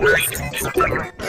Podcast.